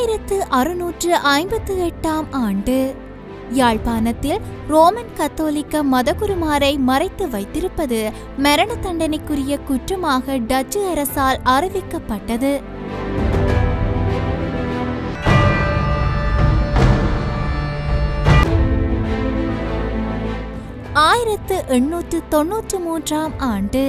ஆயிரத்து அறுநூற்று ஐம்பத்து எட்டாம் ஆண்டு. யாழ்ப்பாணத்தில் ரோமன் கத்தோலிக்க மதகுருமாரை மறைத்து வைத்திருப்பது மரண தண்டனைக்குரிய குற்றமாக டச்சு அரசால் அறிவிக்கப்பட்டது. ஆயிரத்து எண்ணூற்று தொன்னூற்று மூன்றாம் ஆண்டு.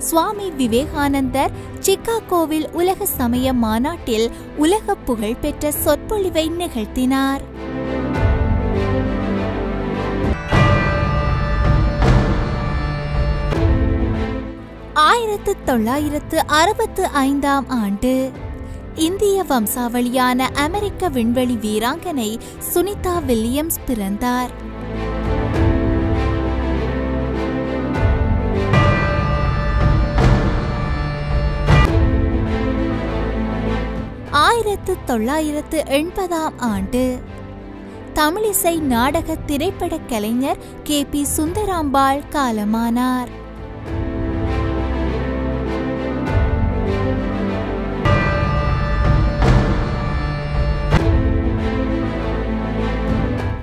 சுவாமி விவேகானந்தர் சிக்காகோவில் உலக சமய மாநாட்டில் உலக புகழ்பெற்ற சொற்பொழிவை நிகழ்த்தினார். ஆயிரத்து தொள்ளாயிரத்து அறுபத்து ஐந்தாம் ஆண்டு இந்திய வம்சாவளியான அமெரிக்க விண்வெளி வீராங்கனை சுனிதா வில்லியம்ஸ் பிறந்தார். ஆயிரத்து தொள்ளாயிரத்து எண்பதாம் ஆண்டு. தமிழிசை நாடக திரைப்பட கலைஞர் கே. பி. சுந்தராம்பாள் காலமானார்.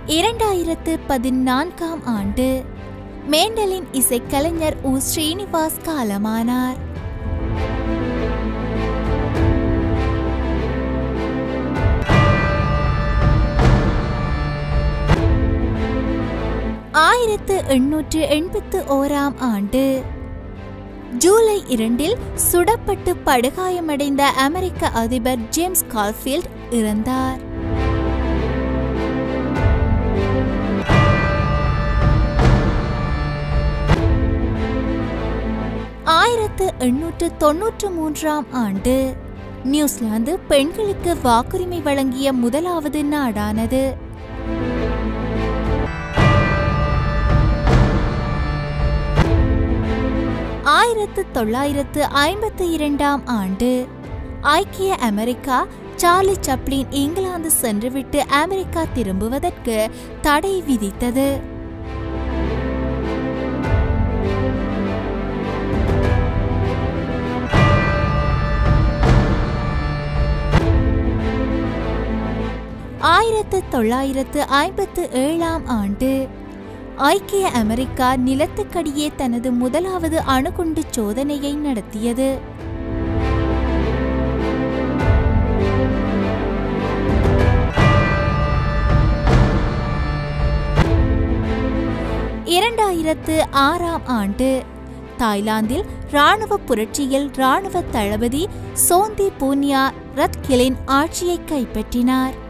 இரண்டாயிரத்து பதினான்காம் ஆண்டு மேண்டலின் இசைக்கலைஞர் உ. ஸ்ரீனிவாஸ் காலமானார். ஆயிரத்து எண்ணூற்று எண்பத்து ஓராம் ஆண்டு. ஜூலை இரண்டில் சுடப்பட்டு படுகாயமடைந்த அமெரிக்க அதிபர் ஜேம்ஸ் கால்ஃபீல்ட் இறந்தார். ஆயிரத்து எண்ணூற்று தொன்னூற்று மூன்றாம் ஆண்டு. நியூசிலாந்து பெண்களுக்கு வாக்குரிமை வழங்கிய முதலாவது நாடானது. ஆயிரத்து தொள்ளாயிரத்து ஐம்பத்தி இரண்டாம் ஆண்டு ஐக்கிய அமெரிக்கா சார்லி சப்ளின் இங்கிலாந்து சென்றுவிட்டு அமெரிக்கா திரும்புவதற்கு தடை விதித்தது. ஆயிரத்து தொள்ளாயிரத்து ஐம்பத்து ஏழாம் ஆண்டு ஐக்கிய அமெரிக்கா நிலத்துக்கடியே தனது முதலாவது அணுகுண்டு சோதனையை நடத்தியது. இரண்டாயிரத்து ஆறாம் ஆண்டு தாய்லாந்தில் ராணுவ புரட்சியில் ராணுவ தளபதி சோந்தி பூனியா ரத்கிலின் ஆட்சியை கைப்பற்றினார்.